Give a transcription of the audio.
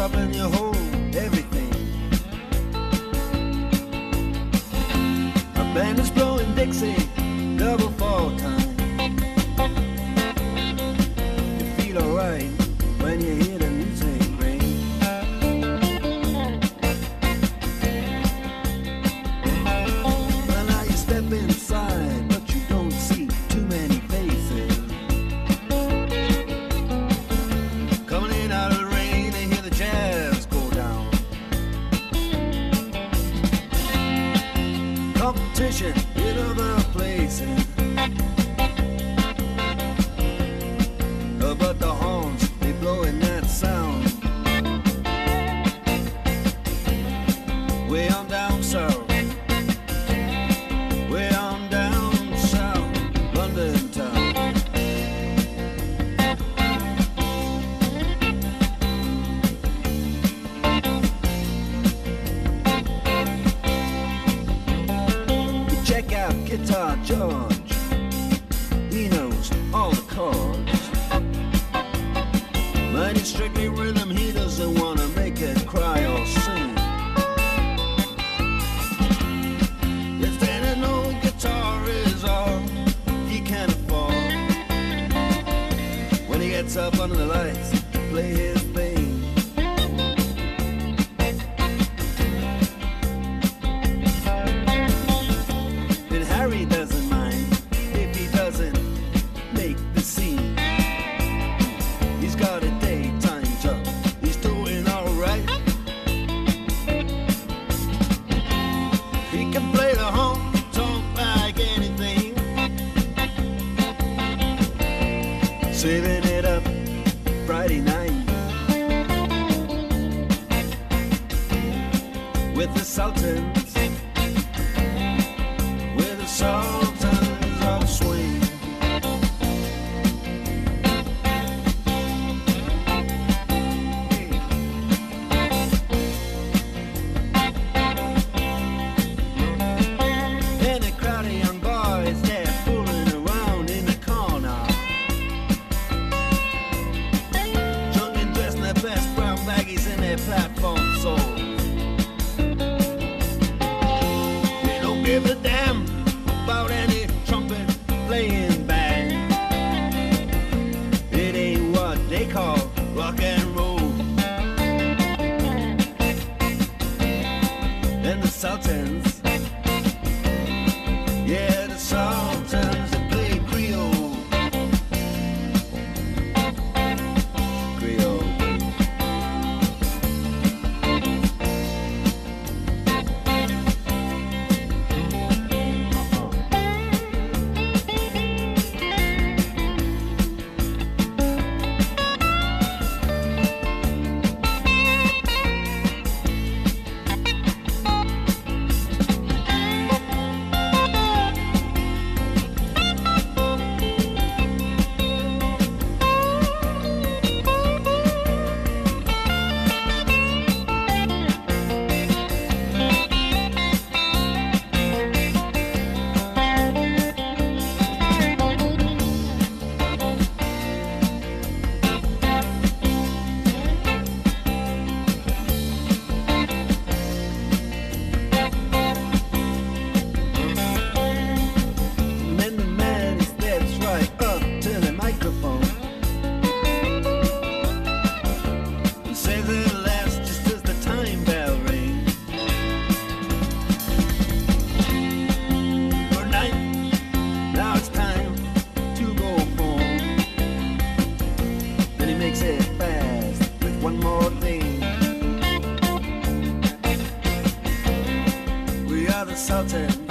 And you hold everything. A band is blowing Dixie. competition in a mouth. He knows all the chords. but is strictly rhythm, he doesn't wanna make it cry or sing. Old guitar is all he can afford, when he gets up under the lights, play his bass. insulting. give a damn. without a salted